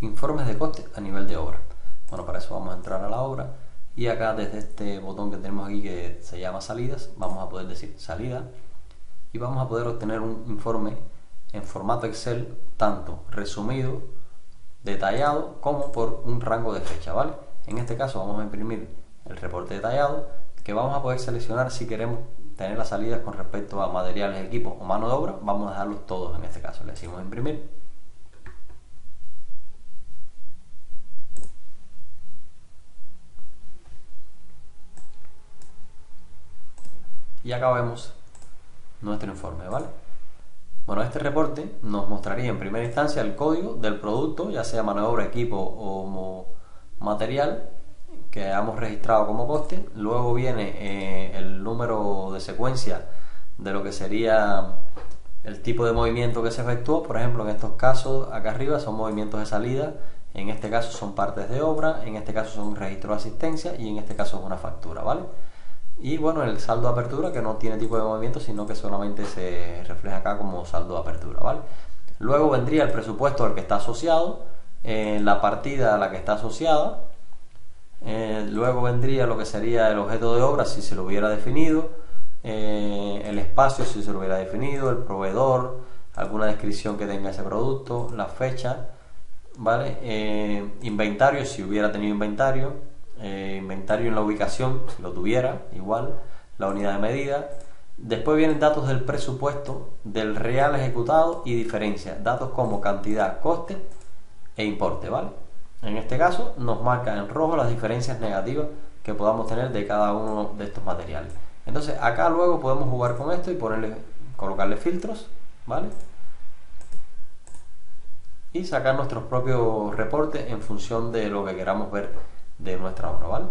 informes de coste a nivel de obra. Bueno, para eso vamos a entrar a la obra y acá desde este botón que tenemos aquí que se llama salidas, vamos a poder decir salida y vamos a poder obtener un informe en formato Excel, tanto resumido, detallado, como por un rango de fecha, ¿vale? En este caso vamos a imprimir el reporte detallado, que vamos a poder seleccionar si queremos tener las salidas con respecto a materiales, equipos o mano de obra, vamos a dejarlos todos en este caso. Le decimos imprimir y acá vemos nuestro informe, ¿vale? Bueno, este reporte nos mostraría en primera instancia el código del producto, ya sea mano de obra, equipo o material que hayamos registrado como coste. Luego viene eh, el número de secuencia de lo que sería el tipo de movimiento que se efectuó. Por ejemplo, en estos casos, acá arriba son movimientos de salida, en este caso son partes de obra, en este caso son registro de asistencia y en este caso es una factura, ¿vale? Y bueno, el saldo de apertura que no tiene tipo de movimiento, sino que solamente se refleja acá como saldo de apertura, ¿vale? Luego vendría el presupuesto al que está asociado, eh, la partida a la que está asociada, eh, luego vendría lo que sería el objeto de obra si se lo hubiera definido, eh, el espacio si se lo hubiera definido, el proveedor, alguna descripción que tenga ese producto, la fecha, ¿vale? inventario si hubiera tenido inventario, eh, inventario en la ubicación, si lo tuviera, igual, la unidad de medida. Después vienen datos del presupuesto, del real ejecutado y diferencia, datos como cantidad, coste e importe, ¿vale? En este caso nos marca en rojo las diferencias negativas que podamos tener de cada uno de estos materiales. Entonces acá luego podemos jugar con esto y ponerle, colocarle filtros, ¿vale? Y sacar nuestros propios reportes en función de lo que queramos ver de nuestra obra, ¿vale?